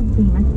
你们。